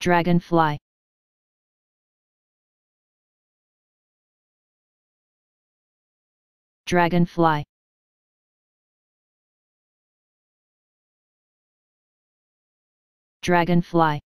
Dragonfly. Dragonfly. Dragonfly.